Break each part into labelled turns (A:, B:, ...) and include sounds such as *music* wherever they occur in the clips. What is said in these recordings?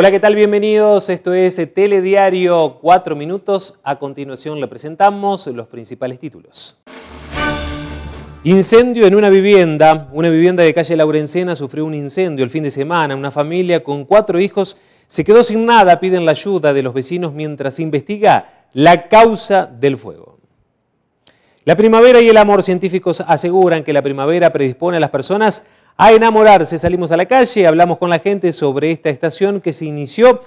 A: Hola, ¿qué tal? Bienvenidos. Esto es Telediario 4 Minutos. A continuación le presentamos los principales títulos. Incendio en una vivienda. Una vivienda de calle Laurencena sufrió un incendio el fin de semana. Una familia con cuatro hijos se quedó sin nada. Piden la ayuda de los vecinos mientras investiga la causa del fuego. La primavera y el amor científicos aseguran que la primavera predispone a las personas a enamorarse. Salimos a la calle, hablamos con la gente sobre esta estación que se inició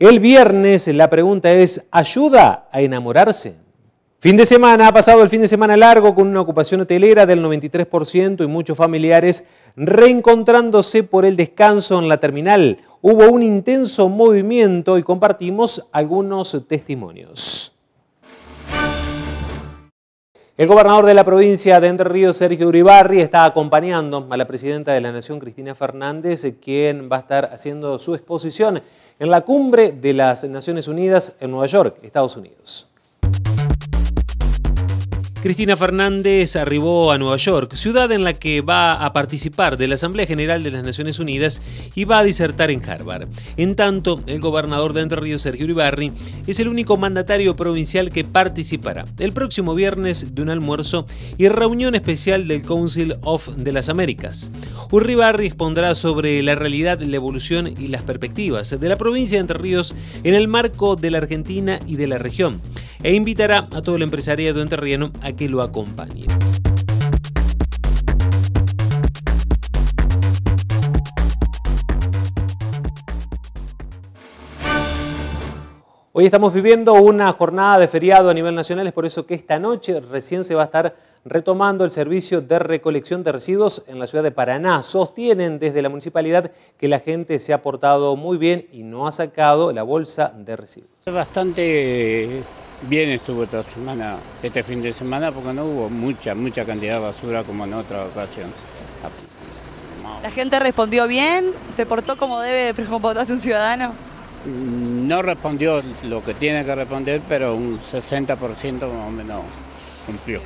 A: el viernes. La pregunta es, ¿ayuda a enamorarse? Fin de semana, ha pasado el fin de semana largo con una ocupación hotelera del 93% y muchos familiares reencontrándose por el descanso en la terminal. Hubo un intenso movimiento y compartimos algunos testimonios. El gobernador de la provincia de Entre Ríos, Sergio Uribarri, está acompañando a la presidenta de la Nación, Cristina Fernández, quien va a estar haciendo su exposición en la cumbre de las Naciones Unidas en Nueva York, Estados Unidos. Cristina Fernández arribó a Nueva York, ciudad en la que va a participar de la Asamblea General de las Naciones Unidas y va a disertar en Harvard. En tanto, el gobernador de Entre Ríos, Sergio Uribarri, es el único mandatario provincial que participará el próximo viernes de un almuerzo y reunión especial del Council of de las Américas. Uribarri expondrá sobre la realidad, la evolución y las perspectivas de la provincia de Entre Ríos en el marco de la Argentina y de la región e invitará a todo el empresariado enterriano a que lo acompañe. Hoy estamos viviendo una jornada de feriado a nivel nacional, es por eso que esta noche recién se va a estar retomando el servicio de recolección de residuos en la ciudad de Paraná. Sostienen desde la municipalidad que la gente se ha portado muy bien y no ha sacado la bolsa de residuos.
B: Bastante bien estuvo esta semana, este fin de semana, porque no hubo mucha, mucha cantidad de basura como en otra ocasión.
C: ¿La gente respondió bien? ¿Se portó como debe *laughs* comportarse un ciudadano?
B: No respondió lo que tiene que responder, pero un 60% más o menos cumplió.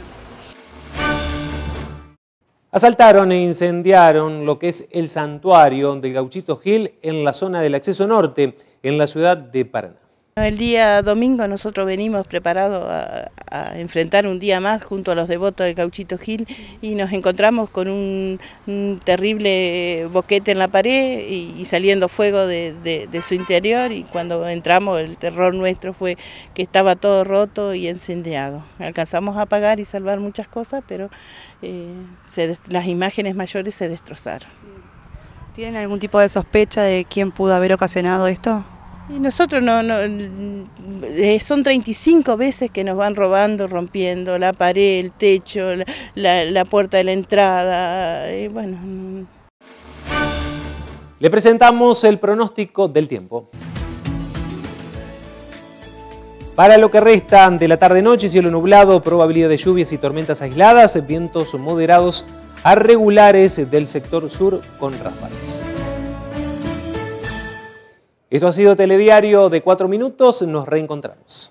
A: Asaltaron e incendiaron lo que es el santuario de Gauchito Gil en la zona del acceso norte, en la ciudad de Paraná.
D: El día domingo nosotros venimos preparados a, enfrentar un día más junto a los devotos de Cauchito Gil y nos encontramos con un, terrible boquete en la pared y, saliendo fuego de, su interior y cuando entramos el terror nuestro fue que estaba todo roto y encendiado. Alcanzamos a apagar y salvar muchas cosas, pero eh, las imágenes mayores se destrozaron.
C: ¿Tienen algún tipo de sospecha de quién pudo haber ocasionado esto?
D: Y nosotros no, no eh, son 35 veces que nos van robando, rompiendo la pared, el techo, la, puerta de la entrada. Bueno.
A: Le presentamos el pronóstico del tiempo. Para lo que resta de la tarde-noche, cielo nublado, probabilidad de lluvias y tormentas aisladas, vientos moderados a regulares del sector sur con ráfagas. Esto ha sido Telediario de 4 minutos. Nos reencontramos.